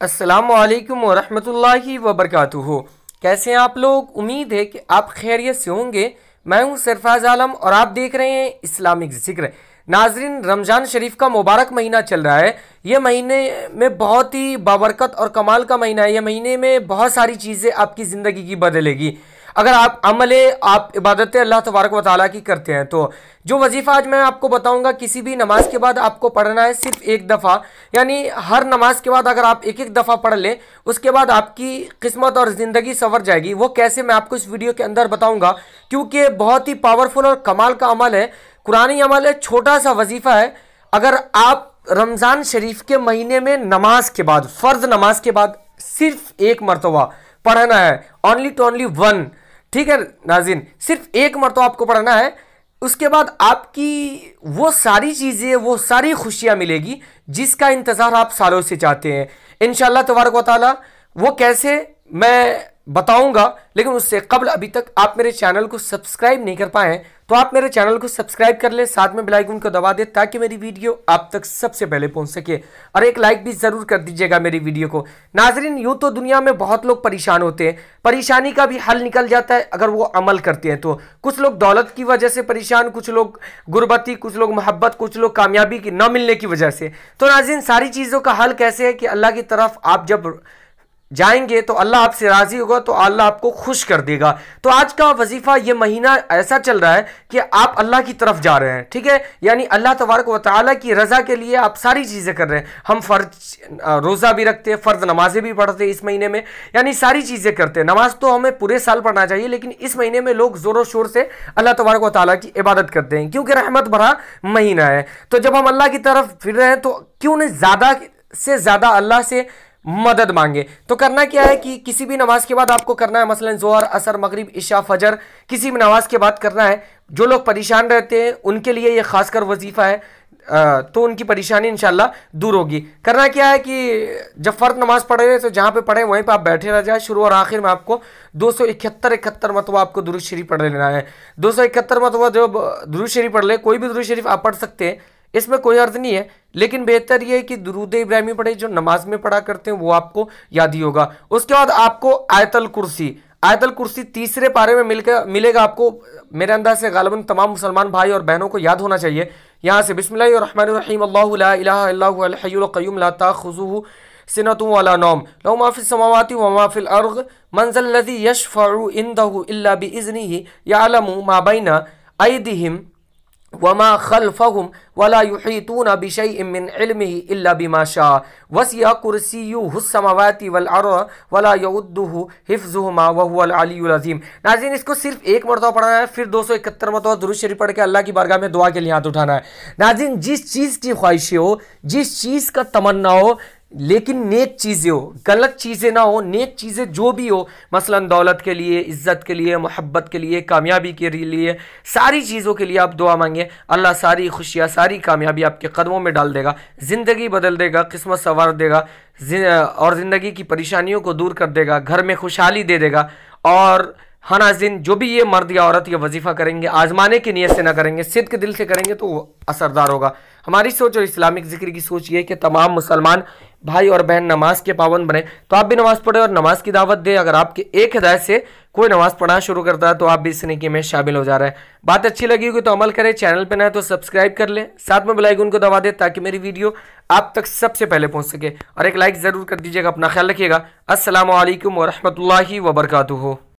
असलकम वरहमतुल्लाहि वबरकातुहू। कैसे हैं आप लोग? उम्मीद है कि आप खैरियत से होंगे। मैं हूँ सरफाज आलम और आप देख रहे हैं इस्लामिक ज़िक्र। नाजरीन, रमज़ान शरीफ का मुबारक महीना चल रहा है। यह महीने में बहुत ही बाबरकत और कमाल का महीना है। यह महीने में बहुत सारी चीज़ें आपकी ज़िंदगी की बदलेगी। अगर आप अमल आप इबादत अल्लाह तबारक व ताली की करते हैं तो जो वजीफ़ा आज मैं आपको बताऊँगा, किसी भी नमाज़ के बाद आपको पढ़ना है सिर्फ़ एक दफ़ा, यानी हर नमाज़ के बाद अगर आप एक एक दफ़ा पढ़ लें, उसके बाद आपकी किस्मत और ज़िंदगी संवर जाएगी। वो कैसे मैं आपको इस वीडियो के अंदर बताऊँगा, क्योंकि बहुत ही पावरफुल और कमाल का अमल है। कुरानी अमल है, छोटा सा वजीफ़ा है। अगर आप रमज़ान शरीफ के महीने में नमाज़ के बाद, फ़र्ज़ नमाज़ के बाद सिर्फ़ एक मरतबा पढ़ना है ओनली टू ओनली वन ठीक है नाजिन, सिर्फ़ एक मरतब आपको पढ़ना है, उसके बाद आपकी वो सारी चीज़ें, वो सारी खुशियाँ मिलेगी, जिसका इंतज़ार आप सालों से चाहते हैं। इन शाह तबारक वाली वो कैसे मैं बताऊँगा, लेकिन उससे कबल अभी तक आप मेरे चैनल को सब्सक्राइब नहीं कर पाए हैं तो आप मेरे चैनल को सब्सक्राइब कर ले, साथ में बेलाइकन को दबा दे ताकि मेरी वीडियो आप तक सबसे पहले पहुँच सके। और एक लाइक भी ज़रूर कर दीजिएगा मेरी वीडियो को। नाजरीन, यूँ तो दुनिया में बहुत लोग परेशान होते हैं। परेशानी का भी हल निकल जाता है अगर वो अमल करते हैं तो। कुछ लोग दौलत की वजह से परेशान, कुछ लोग गुरबती कुछ लोग मोहब्बत, कुछ लोग कामयाबी की न मिलने की वजह से। तो नाजरीन, सारी चीज़ों का हल कैसे है कि अल्लाह की तरफ़ आप जब जाएँगे तो अल्लाह आपसे राज़ी होगा तो अल्लाह आपको खुश कर देगा। तो आज का वजीफा, ये महीना ऐसा चल रहा है कि आप अल्लाह की तरफ़ जा रहे हैं, ठीक है? यानी अल्लाह तबारक व ताली की रज़ा के लिए आप सारी चीज़ें कर रहे हैं। हम फ़र्ज़ रोज़ा भी रखते हैं, फ़र्ज़ नमाजें भी पढ़ते हैं इस महीने में। यानी सारी चीज़ें करते हैं। नमाज़ तो हमें पूरे साल पढ़ना चाहिए, लेकिन इस महीने में लोग ज़ोरों शोर से अल्लाह तबारक व ताली की इबादत करते हैं, क्योंकि रहमत भरा महीना है। तो जब हम अल्लाह की तरफ़ फिर रहे हैं तो क्यों नहीं ज़्यादा से ज़्यादा अल्लाह से मदद मांगे। तो करना क्या है कि किसी भी नमाज़ के बाद आपको करना है मसलन जोहर असर मगरिब इशा फजर किसी भी नमाज़ के बाद करना है। जो लोग परेशान रहते हैं उनके लिए ये खासकर वजीफ़ा है। आ, तो उनकी परेशानी इंशाल्लाह दूर होगी। करना क्या है कि जब फ़र्द नमाज़ पढ़े रहे तो जहाँ पे पढ़े वहीं पे आप बैठे रह जाए। शुरू और आखिर में आपको दो सौ इकहत्तर इकहत्तर मतबा आपको दुरुज शरीफ पढ़ लेना है। दो सौ इकहत्तर मतबा जब दुरुज शरीफ पढ़ ले कोई भी दुरुज शरीफ आप पढ़ सकते हैं। इसमें कोई अर्थ नहीं है। लेकिन बेहतर यह है कि दरूद इब्राहिमी पढ़े, जो नमाज़ में पढ़ा करते हैं, वो आपको याद ही होगा। उसके बाद आपको आयतल कुर्सी। आयतल कुर्सी तीसरे पारे में मिलकर मिलेगा आपको, मेरे अंदाज से गालबन तमाम मुसलमान भाई और बहनों को याद होना चाहिए। यहाँ से ला ताखुजुहु सिनतु वाला नौम। मा अर्ग मंजल इंदहु इल्ला बिइज़निही यालमु मा बैना अयदिहिम। वमा खलफ़हम वला युहीतून बिशैइन इल्ला बिमा शाह वसिया कुर्सीयुस्समावाति वल अर्द वला यउद्दुहु हिफ्ज़ुहुमा व हुवल अलीयुल अज़ीम नाज़रीन, इसको सिर्फ़ एक मरतबा पढ़ना है, फिर 271 मरतबा दुरूद शरीफ पढ़ के अल्लाह की बारगाह में दुआ के लिए हाथ उठाना है। नाज़रीन, जिस चीज़ की ख्वाहिश हो, जिस चीज़ का तमन्ना हो लेकिन नेक चीज़ें हो, गलत चीज़ें ना हो, नेक चीज़ें जो भी हो, मसलन दौलत के लिए, इज़्ज़त के लिए, मोहब्बत के लिए, कामयाबी के लिए, सारी चीज़ों के लिए आप दुआ मांगिए। अल्लाह सारी खुशियाँ, सारी कामयाबी आपके कदमों में डाल देगा, ज़िंदगी बदल देगा, किस्मत संवार देगा और ज़िंदगी की परेशानियों को दूर कर देगा, घर में खुशहाली दे देगा, और हाँ नाजिन जो भी ये मर्द या औरत ये वजीफ़ा करेंगे, आजमाने की नीयत से ना करेंगे, सिद्ध के दिल से करेंगे तो वो असरदार होगा। हमारी सोच और इस्लामिक ज़िक्र की सोच ये है कि तमाम मुसलमान भाई और बहन नमाज़ के पावन बने। तो आप भी नमाज़ पढ़े और नमाज़ की दावत दे। अगर आपके एक हिदायत से कोई नमाज़ पढ़ना शुरू करता है तो आप भी इस नेकी में शामिल हो जा रहे हैं। बात अच्छी लगी होगी तो अमल करें, चैनल पर ना तो सब्सक्राइब कर लें। साथ में बेलाइकन को दबा दें ताकि मेरी वीडियो आप तक सबसे पहले पहुँच सके। और एक लाइक ज़रूर कर दीजिएगा, अपना ख्याल रखिएगा। असलकम वरहमल वर्का